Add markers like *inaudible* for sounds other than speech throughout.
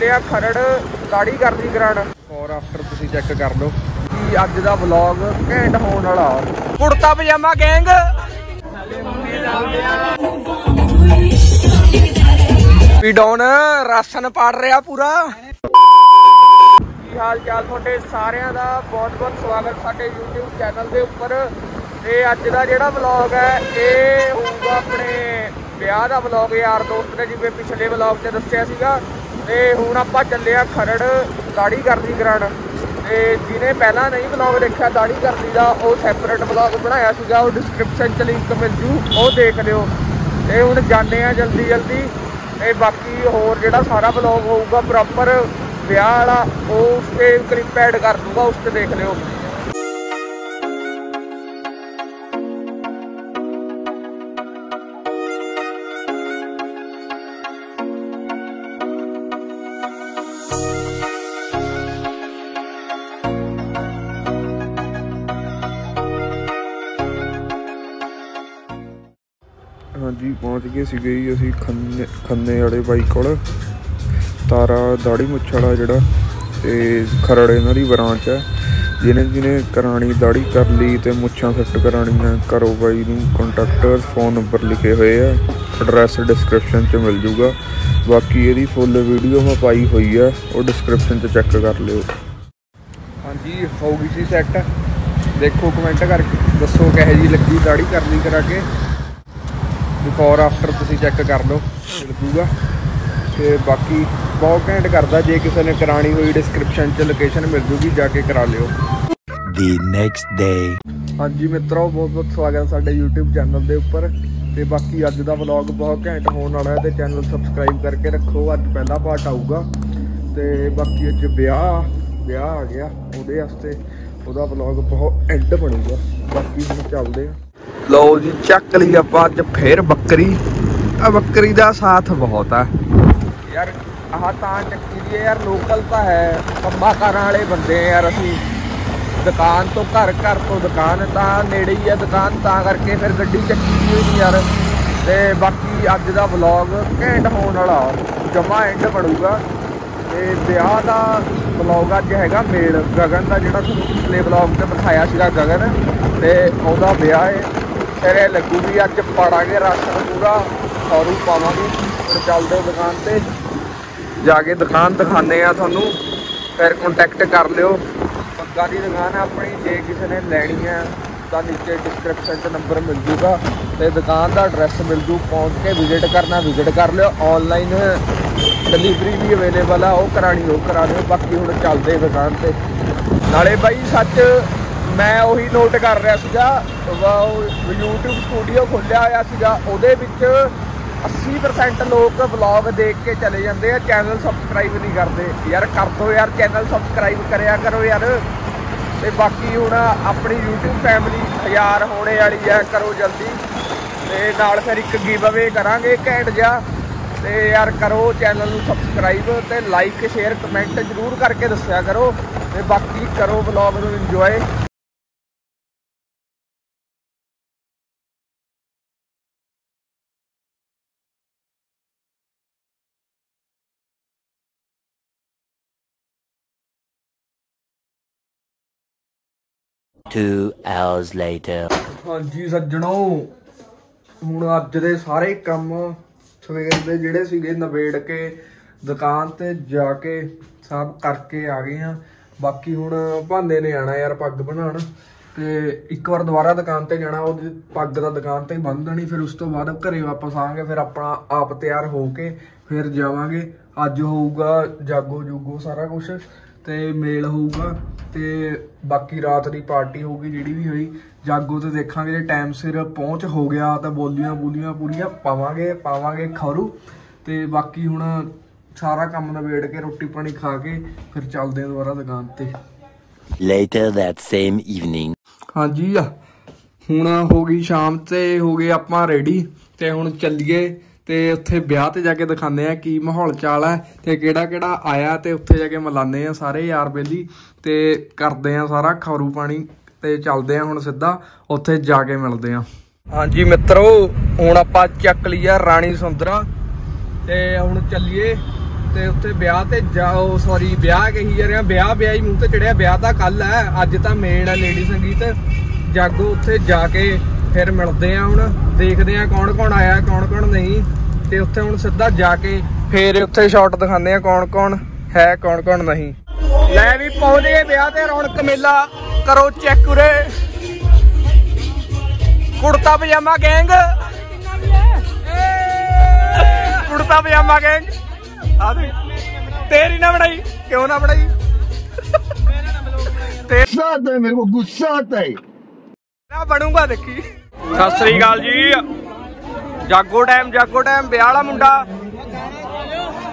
ਚੱਲਿਆ ਖਰੜ ਦਾੜੀ ਕਰਦੀ ਕਰਾਣ ਔਰ ਆਫਟਰ ਤੁਸੀਂ ਚੈੱਕ ਕਰ ਲਓ। ਕਿ ਅੱਜ ਦਾ ਵਲੌਗ ਘੈਂਟ ਹੋਣ ਵਾਲਾ? ਕੁੜਤਾ ਪਜਾਮਾ ਗੈਂਗ ਵੀ ਡਾਊਨ ਰਾਸ਼ਨ ਪਾੜ ਰਿਹਾ ਪੂਰਾ। ਕੀ ਹਾਲ ਚਾਲ ਤੁਹਾਡੇ ਸਾਰਿਆਂ ਦਾ? ਬਹੁਤ ਬਹੁਤ ਸਵਾਗਤ ਸਾਡੇ YouTube ਚੈਨਲ ਦੇ ਉੱਪਰ। ਤੇ ਅੱਜ ਦਾ ਜਿਹੜਾ ਵਲੌਗ ਹੈ ਇਹ ਹੋਊਗਾ ਆਪਣੇ ਵਿਆਹ ਦਾ ਵਲੌਗ ਯਾਰ ਦੋਸਤ ਨੇ ਜਿਵੇਂ ਪਿਛਲੇ ਵਲੌਗ 'ਚ ਦੱਸਿਆ ਸੀਗਾ। ਤੇ ਹੁਣ ਆਪਾਂ ਚੱਲੇ ਆ ਖਰੜ ਦਾੜੀ ਕਰਦੀ ਕਰਾਣ ਤੇ ਜਿਹਨੇ ਪਹਿਲਾਂ ਨਹੀਂ ਵਲੌਗ ਦੇਖਿਆ ਦਾੜੀ ਕਰਦੀ ਦਾ, ਉਹ ਸੈਪਰੇਟ ਵਲੌਗ ਬਣਾਇਆ ਸੀਗਾ, ਉਹ ਡਿਸਕ੍ਰਿਪਸ਼ਨ 'ਚ ਲਿੰਕ ਮਿਲ ਜੂ, ਉਹ ਦੇਖ ਲਿਓ। ਤੇ ਹੁਣ ਜਾਣੇ ਆ ਜਲਦੀ ਜਲਦੀ। ਤੇ ਬਾਕੀ ਹੋਰ ਜਿਹੜਾ ਸਾਰਾ ਵਲੌਗ ਹੋਊਗਾ ਪ੍ਰੋਪਰ ਵਿਆਹ ਵਾਲਾ, ਉਹ ਉਸ ਤੇ ਕਲਿੱਪ ਐਡ ਕਰ ਦੂੰਗਾ, ਉਸ ਤੇ ਦੇਖ ਲਿਓ। ਪਹੁੰਚ ਗਏ ਸੀਗੇ ਜੀ ਅਸੀਂ ਖੰਨੇ ਖੰਨੇ ਵਾਲੇ ਬਾਈ ਕੋਲ। ਤਾਰਾ ਦਾੜੀ ਮੁੱਛ ਵਾਲਾ ਜਿਹੜਾ, ਤੇ ਖਰੜ ਇਹਨਾਂ ਦੀ ਬ੍ਰਾਂਚ ਹੈ। ਜਿਹਨੇ ਜਿਹਨੇ ਕਰਾਣੀ ਦਾੜੀ ਕਰ ਲਈ ਤੇ ਮੁੱਛਾਂ ਫਿੱਟ ਕਰਾਣੀਆਂ ਕਰੋ ਬਾਈ ਨੂੰ ਕੰਟੈਕਟਰ ਫੋਨ ਨੰਬਰ ਲਿਖੇ ਹੋਏ ਆ। ਐਡਰੈਸ ਡਿਸਕ੍ਰਿਪਸ਼ਨ 'ਚ ਮਿਲ ਜੂਗਾ। ਬਾਕੀ ਇਹਦੀ ਫੁੱਲ ਵੀਡੀਓ ਮੈਂ ਪਾਈ ਹੋਈ ਆ, ਉਹ ਡਿਸਕ੍ਰਿਪਸ਼ਨ 'ਚ ਚੈੱਕ ਕਰ ਲਿਓ। ਹਾਂਜੀ ਹੋ ਗਈ ਸੀ ਸੈੱਟ ਦੇਖੋ ਕਮੈਂਟ ਕਰਕੇ ਦੱਸੋ ਕਿਹੋ ਜੀ ਲੱਗੀ ਦਾੜੀ ਕਰ ਲਈ ਕਰਾ ਕੇ। ਬਿਫੋਰ ਆਫਟਰ ਤੁਸੀਂ ਚੈੱਕ ਕਰ ਲਓ ਲੱਗੂਗਾ ਤੇ ਬਾਕੀ ਬਹੁਤ ਘੈਂਟ ਕਰਦਾ ਜੇ ਕਿਸੇ ਨੇ ਕਰਾਣੀ ਹੋਈ ਡਿਸਕ੍ਰਿਪਸ਼ਨ 'ਚ ਲੋਕੇਸ਼ਨ ਮਿਲ ਜੂਗੀ ਜਾ ਕੇ ਕਰਾ ਲਿਓ। The next day. ਹਾਂਜੀ ਮਿੱਤਰੋ ਬਹੁਤ ਬਹੁਤ ਸਵਾਗਤ ਹੈ ਸਾਡੇ YouTube ਚੈਨਲ ਦੇ ਉੱਪਰ। ਤੇ ਬਾਕੀ ਅੱਜ ਦਾ ਵਲੌਗ ਬਹੁਤ ਘੈਂਟ ਹੋਣ ਵਾਲਾ ਹੈ ਤੇ ਚੈਨਲ ਸਬਸਕ੍ਰਾਈਬ ਕਰਕੇ ਰੱਖੋ ਅੱਜ ਪਹਿਲਾ ਪਾਰਟ ਆਊਗਾ। ਤੇ ਬਾਕੀ ਅੱਜ ਵਿਆਹ ਵਿਆਹ ਆ ਗਿਆ ਉਹਦੇ ਵਾਸਤੇ। ਉਹਦਾ ਵਲੌਗ ਬਹੁਤ ਐਂਡ ਬਣੂਗਾ। ਬਾਕੀ ਹੁਣ ਚੱਲਦੇ ਆ ਲਓ ਜੀ, ਚੱਕ ਲਈ ਆਪਾਂ ਅੱਜ ਫੇਰ ਬੱਕਰੀ। ਆ ਬੱਕਰੀ ਦਾ ਸਾਥ ਬਹੁਤ ਆ। ਯਾਰ, ਆਹ ਤਾਂ ਚੱਕੀ ਦੀ ਹੈ ਯਾਰ ਲੋਕਲ ਤਾਂ ਹੈ। ਕੰਮਾਂ ਕਾਰਾਂ ਵਾਲੇ ਬੰਦੇ ਯਾਰ ਅਸੀਂ। ਦੁਕਾਨ ਤੋਂ ਘਰ ਘਰ ਤੋਂ ਦੁਕਾਨ ਤਾਂ ਨੇੜੇ ਹੀ ਆ। ਦੁਕਾਨ ਤਾਂ ਕਰਕੇ ਫਿਰ ਗੱਡੀ ਚੱਕੀ ਦੀ ਹੋਈ ਨਹੀਂ ਯਾਰ। ਤੇ ਬਾਕੀ ਅੱਜ ਦਾ ਵਲੌਗ ਘੈਂਟ ਹੋਣ ਵਾਲਾ। ਜਮਾ ਐਂਡ ਬਣੂਗਾ। ਤੇ ਵਿਆਹ ਦਾ ਵਲੌਗ ਅੱਜ ਹੈਗਾ ਮੇਲ। ਗਗਨ ਦਾ ਜਿਹੜਾ ਤੁਹਾਨੂੰ ਪਿਛਲੇ ਵਲੌਗ ਤੇ ਦਿਖਾਇਆ ਸੀਗਾ ਗਗਨ। ਤੇ ਉਹਦਾ ਵਿਆਹ ਹੈ ਤੇਰੇ ਲੱਗੂਗੀ ਅੱਜ ਪਾੜਾਂਗੇ ਰਾਸ਼ਨ ਪੂਰਾ ਔਰੂ ਪਾਵਾਂਗੇ। ਫਿਰ ਚੱਲਦੇ ਦੁਕਾਨ ਤੇ। ਜਾ ਕੇ ਦੁਕਾਨ ਦਿਖਾਉਂਦੇ ਆ ਤੁਹਾਨੂੰ। ਫਿਰ ਕੰਟੈਕਟ ਕਰ ਲਿਓ। ਪੱਗਾ ਦੀ ਦੁਕਾਨ ਹੈ ਆਪਣੀ, ਜੇ ਕਿਸੇ ਨੇ ਲੈਣੀ ਹੈ, ਤਾਂ ਨੀਚੇ ਡਿਸਕ੍ਰਿਪਸ਼ਨ 'ਚ ਨੰਬਰ ਮਿਲ ਜੂਗਾ। ਤੇ ਦੁਕਾਨ ਦਾ ਐਡਰੈਸ ਮਿਲ ਜੂ। ਪਹੁੰਚ ਕੇ ਵਿਜ਼ਿਟ ਕਰਨਾ ਵਿਜ਼ਿਟ ਕਰ ਲਿਓ। ਆਨਲਾਈਨ ਡਿਲੀਵਰੀ ਵੀ ਅਵੇਲੇਬਲ ਆ, ਉਹ ਕਰਾਣੀ ਉਹ ਕਰਾ ਲਿਓ। ਬਾਕੀ ਹੁਣ ਚੱਲਦੇ ਦੁਕਾਨ ਤੇ। ਨਾਲੇ ਬਾਈ, ਸੱਚ ਮੈਂ ਉਹੀ ਨੋਟ ਕਰ ਰਿਹਾ ਸੀਗਾ ਉਹ YouTube ਸਟੂਡੀਓ ਖੋਲਿਆ ਹੋਇਆ ਸੀਗਾ, ਉਹਦੇ ਵਿੱਚ 80% ਲੋਕ ਵਲੌਗ ਦੇਖ ਕੇ ਚਲੇ ਜਾਂਦੇ ਆ ਚੈਨਲ ਸਬਸਕ੍ਰਾਈਬ ਨਹੀਂ ਕਰਦੇ। ਯਾਰ ਕਰ ਦੋ ਯਾਰ ਚੈਨਲ ਸਬਸਕ੍ਰਾਈਬ ਕਰਿਆ ਕਰੋ ਯਾਰ। ਤੇ ਬਾਕੀ ਹੁਣ ਆਪਣੀ YouTube ਫੈਮਿਲੀ ਹਜ਼ਾਰ ਹੋਣੇ ਵਾਲੀ ਹੈ ਕਰੋ ਜਲਦੀ। ਤੇ ਨਾਲ ਫਿਰ ਇੱਕ ਗਿਵ ਅਵੇ ਕਰਾਂਗੇ ਘੈਂਟ ਜਿਹਾ। ਤੇ ਯਾਰ ਕਰੋ ਚੈਨਲ ਨੂੰ ਸਬਸਕ੍ਰਾਈਬ ਤੇ ਲਾਈਕ ਸ਼ੇਅਰ ਕਮੈਂਟ ਜਰੂਰ ਕਰਕੇ ਦੱਸਿਆ ਕਰੋ। ਤੇ ਬਾਕੀ ਕਰੋ ਵਲੌਗ ਨੂੰ ਇੰਜੋਏ Two hours later. ਹਾਂਜੀ ਸੱਜਣੋ, ਹੁਣ ਅੱਜ ਦੇ ਸਾਰੇ ਕੰਮ ਸਵੇਰ ਦੇ ਜਿਹੜੇ ਸੀਗੇ ਨਵੇੜ ਕੇ ਦੁਕਾਨ ਤੇ ਜਾ ਕੇ ਸਭ ਕਰਕੇ ਆ ਗਏ ਆ। ਬਾਕੀ ਹੁਣ ਭਾਂਦੇ ਨੇ ਆਣਾ ਯਾਰ ਪੱਗ ਬਣਾਉਣ ਤੇ ਇੱਕ ਵਾਰ ਦੁਬਾਰਾ ਦੁਕਾਨ ਤੇ ਜਾਣਾ ਉਹਦੀ ਪੱਗ ਦਾ ਦੁਕਾਨ ਤੇ ਬੰਨ ਦੇਣੀ, ਫਿਰ ਉਸ ਤੋਂ ਬਾਅਦ ਘਰੇ ਵਾਪਸ ਆਵਾਂਗੇ, ਫਿਰ ਆਪਣਾ ਆਪ ਤਿਆਰ ਹੋ ਕੇ ਫਿਰ ਜਾਵਾਂਗੇ। ਅੱਜ ਹੋਊਗਾ ਜਾਗੋ ਜੂਗੋ ਸਾਰਾ ਕੁਝ ਤੇ ਮੇਲ ਹੋਊਗਾ ਤੇ ਬਾਕੀ ਰਾਤ ਦੀ ਪਾਰਟੀ ਹੋਊਗੀ ਜਿਹੜੀ ਵੀ ਹੋਈ। ਜਾਗੋ ਤੇ ਦੇਖਾਂਗੇ ਜੇ ਟਾਈਮ ਸਿਰ ਪਹੁੰਚ ਹੋ ਗਿਆ ਤਾਂ ਬੋਲੀਆਂ ਬੋਲੀਆਂ ਪੂਰੀਆਂ ਪਾਵਾਂਗੇ ਪਾਵਾਂਗੇ ਖਰੂ। ਤੇ ਬਾਕੀ ਹੁਣ ਸਾਰਾ ਕੰਮ ਨਵੇੜ ਕੇ ਰੋਟੀ ਪਾਣੀ ਖਾ ਕੇ ਫਿਰ ਚੱਲਦੇ ਆਂ ਦੁਬਾਰਾ ਦੁਕਾਨ ਤੇ। Later that same evening. ਹਾਂਜੀ ਆ। ਹੁਣ ਹੋ ਗਈ ਸ਼ਾਮ ਤੇ ਹੋ ਗਏ ਆਪਾਂ ਰੈਡੀ ਤੇ ਹੁਣ ਚੱਲੀਏ ਤੇ ਉੱਥੇ ਵਿਆਹ ਤੇ ਜਾ ਕੇ ਦਿਖਾਉਂਦੇ ਆ ਕੀ ਮਾਹੌਲ ਚਾਲ ਹੈ ਤੇ ਕਿਹੜਾ ਕਿਹੜਾ ਆਇਆ ਤੇ ਉੱਥੇ ਜਾ ਕੇ ਮਿਲਾਉਂਦੇ ਆ ਸਾਰੇ ਯਾਰ ਬੇਲੀ ਤੇ ਕਰਦੇ ਆ ਸਾਰਾ ਖਰੂ ਪਾਣੀ ਤੇ ਚੱਲਦੇ ਆ ਹੁਣ ਸਿੱਧਾ, ਉੱਥੇ ਜਾ ਕੇ ਮਿਲਦੇ ਆ। ਹਾਂਜੀ ਮਿੱਤਰੋ, ਹੁਣ ਆਪਾਂ ਚੱਕ ਲਿਆ ਰਾਣੀ ਸੁੰਦਰਾ ਤੇ ਹੁਣ ਚੱਲੀਏ ਤੇ ਉੱਥੇ ਵਿਆਹ ਤੇ ਜਾਓ ਸੌਰੀ ਵਿਆਹ ਕਹੀ ਜਾ ਰਿਹਾ ਵਿਆਹ ਵਿਆਹ ਹੀ ਮੂੰਹ ਤੇ ਚੜਿਆ, ਵਿਆਹ ਤਾਂ ਕੱਲ ਹੈ, ਅੱਜ ਤਾਂ ਮੇਨ ਹੈ ਲੇਡੀ ਸੰਗੀਤ। ਜਾਗੋ ਉੱਥੇ ਜਾ ਕੇ ਫਿਰ ਮਿਲਦੇ ਆ ਹੁਣ, ਦੇਖਦੇ ਆ ਕੌਣ ਕੌਣ ਆਇਆ ਕੌਣ ਕੌਣ ਨਹੀਂ। ਤੇ ਉੱਥੇ ਹੁਣ ਸਿੱਧਾ ਜਾ ਕੇ ਫੇਰ ਉੱਥੇ ਸ਼ਾਟ ਦਿਖਾਉਂਦੇ ਆ ਕੌਣ ਕੌਣ ਹੈ ਕੌਣ ਕੌਣ ਨਹੀਂ। ਲੈ ਵੀ ਪਹੁੰਚ ਗਏ ਵਿਆਹ ਤੇ ਰੌਣਕ ਮੇਲਾ ਕਰੋ ਚੈੱਕ ਉਰੇ। ਕੁੜਤਾ ਪਜਾਮਾ ਗੈਂਗ ਕੁੜਤਾ ਪਜਾਮਾ ਗੈਂਗ ਆ ਦੇ ਤੇਰੀ ਨਾ ਬਣਾਈ ਕਿਉਂ ਨਾ ਬਣਾਈ? ਤੇ ਮੇਰੇ ਕੋ ਗੁੱਸਾ ਆਤਾ ਹੈ। ਨਾ ਬਣੂਗਾ ਦੇਖੀ। ਸਤਿ ਸ੍ਰੀ ਅਕਾਲ ਜੀ। ਜਾਗੋ ਟਾਈਮ ਜਾਗੋ ਟਾਈਮ ਵਿਆਹ ਵਾਲਾ ਮੁੰਡਾ।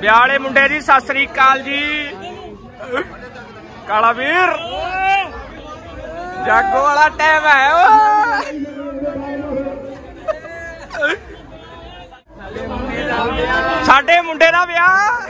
ਵਿਆਹ ਵਾਲੇ ਮੁੰਡੇ ਜੀ ਸਤਿ ਸ੍ਰੀ ਅਕਾਲ ਜੀ। ਕਾਲਾ ਵੀਰ। ਜਾਗੋ ਵਾਲਾ ਟਾਈਮ ਹੈ, ਓਏ। ਸਾਡੇ ਮੁੰਡੇ ਦਾ ਵਿਆਹ।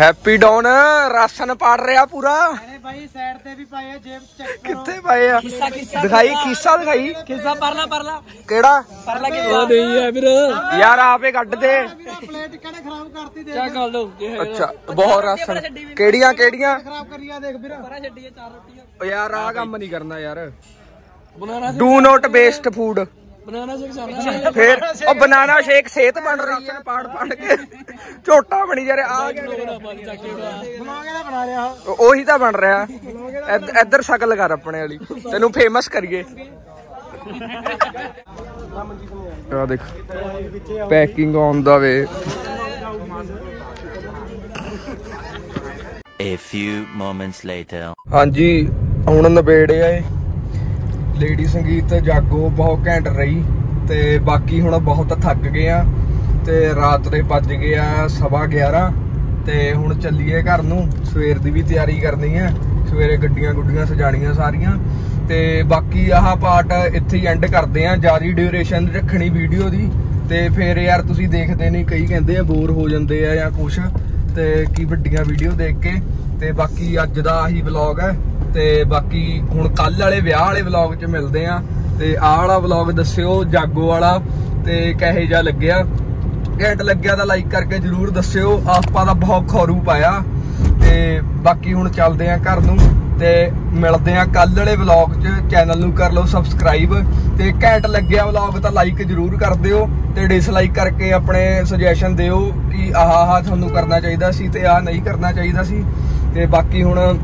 ਹੈਪੀ ਡਾਊਨ ਰਾਸ਼ਨ ਪਾੜ ਰਿਹਾ ਪੂਰਾ। ਅਰੇ ਭਾਈ ਸਾਈਡ ਤੇ ਵੀ ਪਾਏ ਆ ਜੇਬ ਚੈੱਕ ਕਿੱਥੇ ਪਏ ਆ? ਦਿਖਾਈ ਖੀਸਾ ਦਿਖਾਈ। ਕਿਸਾ ਪਰਲਾ ਪਰਲਾ। ਕਿਹੜਾ? ਪਰਲਾ ਕਿਸਾ ਨਹੀਂ ਹੈ ਵੀਰ। ਯਾਰ ਆਪੇ ਕੱਢ ਦੇ। ਪਲੇਟ ਕਹਿੰਦੇ ਖਰਾਬ ਕਰਤੀ ਦੇ ਚੱਕ ਕਰ ਲਓ ਅੱਛਾ ਬਹੁਤ ਰਾਸ਼ਨ। ਕਿਹੜੀਆਂ ਕਿਹੜੀਆਂ? ਖਰਾਬ ਕਰੀਆ ਦੇਖ ਵੀਰ। ਪਰਾਂ ਛੱਡੀਏ ਚਾਰ ਰੋਟੀਆਂ। ਓ ਯਾਰ ਆਹ ਕੰਮ ਨਹੀਂ ਕਰਨਾ ਯਾਰ। Do not waste food banana shake ਸਾਡਾ *laughs* ਫਿਰ ਉਹ ਬਨਾਨਾ ਸ਼ੇਕ ਸਿਹਤ ਬਣ ਰਹੀ ਹੈ। ਪਾੜ ਪਾੜ ਕੇ। ਝੋਟਾ ਬਣੀ ਜਾ ਰਿਹਾ। ਆ ਬਣਾ ਰਿਹਾ। ਉਹੀ ਤਾਂ ਬਣ ਰਿਹਾ। ਇੱਧ- ਇੱਧਰ ਸ਼ਕਲ ਕਰ ਆਪਣੇ ਵਾਲੀ। ਤੈਨੂੰ ਫੇਮਸ ਕਰੀਏ। ਆ ਦੇਖ। Packing on the way A few moments later. ਹਾਂਜੀ ਹੁਣ ਨਵੇੜੇ ਆਏ। ਲੇਡੀ ਸੰਗੀਤ ਜਾਗੋ ਬਹੁਤ ਘੈਂਟ ਰਹੀ ਤੇ ਬਾਕੀ ਹੁਣ ਬਹੁਤ ਥੱਕ ਗਏ ਆ ਤੇ ਰਾਤ ਦੇ ਵੱਜ ਗਏ ਆ ਸਵਾ 11 ਤੇ ਹੁਣ ਚੱਲੀਏ ਘਰ ਨੂੰ। ਸਵੇਰ ਦੀ ਵੀ ਤਿਆਰੀ ਕਰਨੀ ਹੈ ਸਵੇਰੇ ਗੱਡੀਆਂ ਗੁੱਡੀਆਂ ਸਜਾਣੀਆਂ ਸਾਰੀਆਂ। ਤੇ ਬਾਕੀ ਆਹ ਪਾਰਟ ਇੱਥੇ ਹੀ ਐਂਡ ਕਰਦੇ ਆ। ਜ਼ਿਆਦਾ ਡਿਊਰੇਸ਼ਨ ਰੱਖਣੀ ਵੀਡੀਓ ਦੀ। ਤੇ ਫਿਰ ਯਾਰ ਤੁਸੀਂ ਦੇਖਦੇ ਨਹੀਂ, ਕਈ ਕਹਿੰਦੇ ਆ ਬੋਰ ਹੋ ਜਾਂਦੇ ਆ ਜਾਂ ਕੁਛ। ਤੇ ਕੀ ਵੱਡੀਆਂ ਵੀਡੀਓ ਦੇਖ ਕੇ। ਤੇ ਬਾਕੀ ਅੱਜ ਦਾ ਆਹੀ ਵਲੌਗ ਹੈ ਤੇ ਬਾਕੀ ਹੁਣ ਕੱਲ ਵਾਲੇ ਵਿਆਹ ਵਾਲੇ ਵਲੌਗ 'ਚ ਮਿਲਦੇ ਆ। ਤੇ ਆਹ ਵਾਲਾ ਵਲੌਗ ਦੱਸਿਓ, ਜਾਗੋ ਵਾਲਾ, ਤੇ ਕਹੇ ਜਾ ਲੱਗਿਆ। ਘੈਂਟ ਲੱਗਿਆ ਤਾਂ ਲਾਈਕ ਕਰਕੇ ਜਰੂਰ ਦੱਸਿਓ, ਆਪਾਂ ਦਾ ਬਹੁਤ ਖੌਰੂ ਪਾਇਆ। ਤੇ ਬਾਕੀ ਹੁਣ ਚੱਲਦੇ ਆ ਘਰ ਨੂੰ, ਤੇ ਮਿਲਦੇ ਆ ਕੱਲ ਵਾਲੇ ਵਲੌਗ 'ਚ। ਚੈਨਲ ਨੂੰ ਕਰ ਲਓ ਸਬਸਕ੍ਰਾਈਬ ਤੇ ਘੈਂਟ ਲੱਗਿਆ ਵਲੌਗ ਤਾਂ ਲਾਈਕ ਜਰੂਰ ਕਰ ਦਿਓ, ਤੇ ਡਿਸਲਾਈਕ ਕਰਕੇ ਆਪਣੇ ਸੁਜੈਸ਼ਨ ਦਿਓ ਕਿ ਆਹ ਆਹ ਤੁਹਾਨੂੰ ਕਰਨਾ ਚਾਹੀਦਾ ਸੀ ਤੇ ਆਹ ਨਹੀਂ ਕਰਨਾ ਚਾਹੀਦਾ ਸੀ। ਤੇ ਬਾਕੀ ਹੁਣ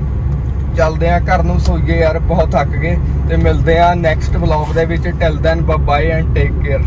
ਚੱਲਦੇ ਆ, ਘਰ ਨੂੰ ਸੋਈਏ ਯਾਰ, ਬਹੁਤ ਥੱਕ ਗਏ ਤੇ ਮਿਲਦੇ ਆ ਨੈਕਸਟ ਵਲੌਗ ਦੇ ਵਿੱਚ। Till then bye and take care